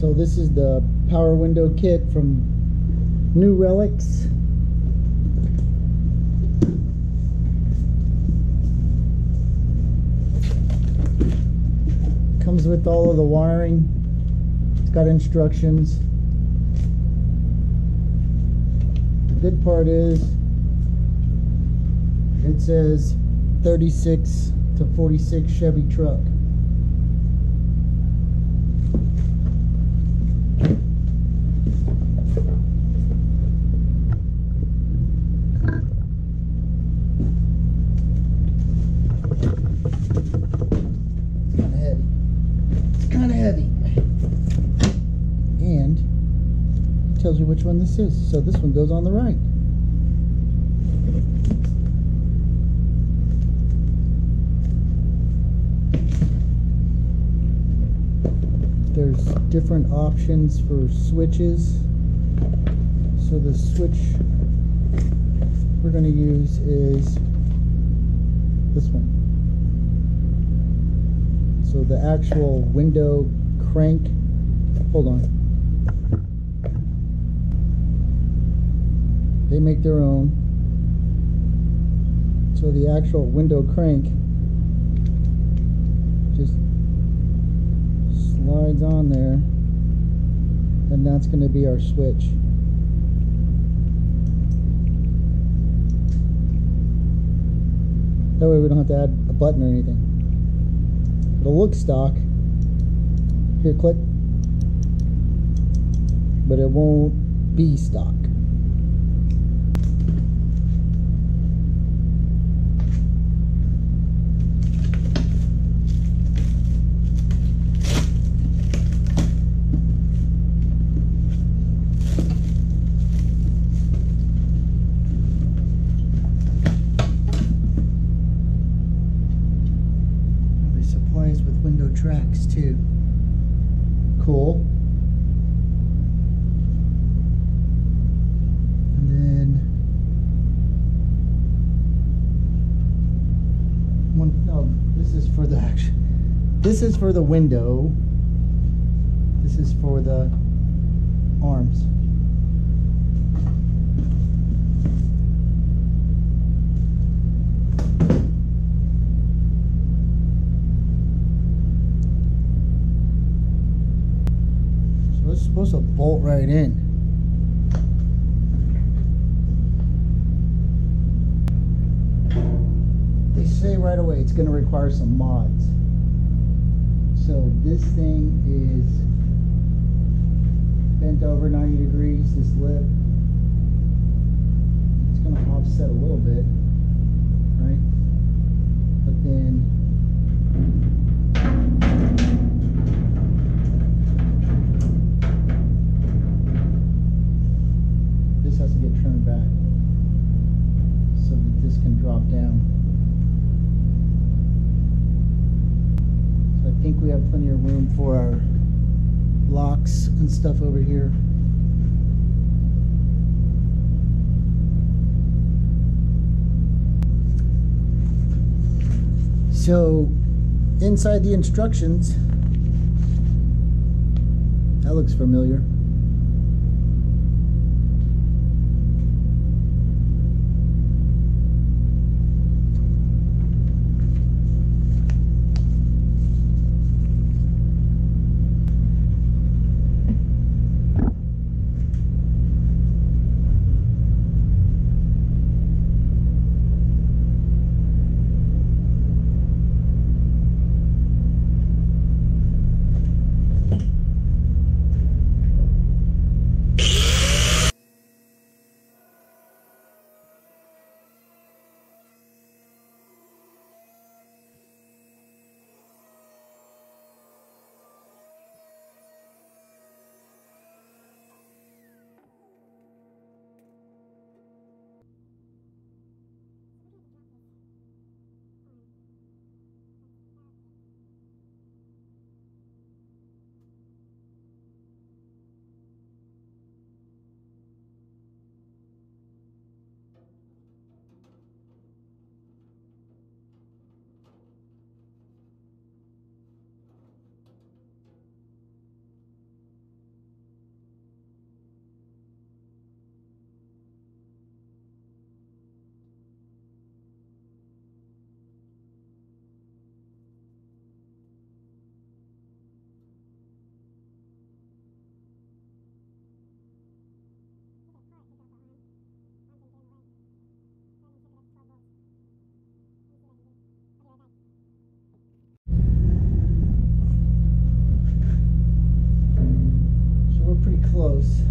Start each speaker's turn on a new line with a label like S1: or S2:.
S1: So this is the power window kit from Nu-Relics. Comes with all of the wiring. It's got instructions. The good part is it says 36 to 46 Chevy truck. Tells you which one this is. So this one goes on the right. Different options for switches. So the switch we're going to use is this one. So the actual window crank, hold on. They make their own. So the actual window crank slides on there and that's going to be our switch. That way we don't have to add a button or anything. It'll look stock. Here, click. But it won't be stock. For the action. This is for the window. This is for the arms. So it's supposed to bolt right in. Right away it's going to require some mods. So this thing is bent over 90 degrees, this lip. It's going to offset a little bit, So inside the instructions, that looks familiar. Close.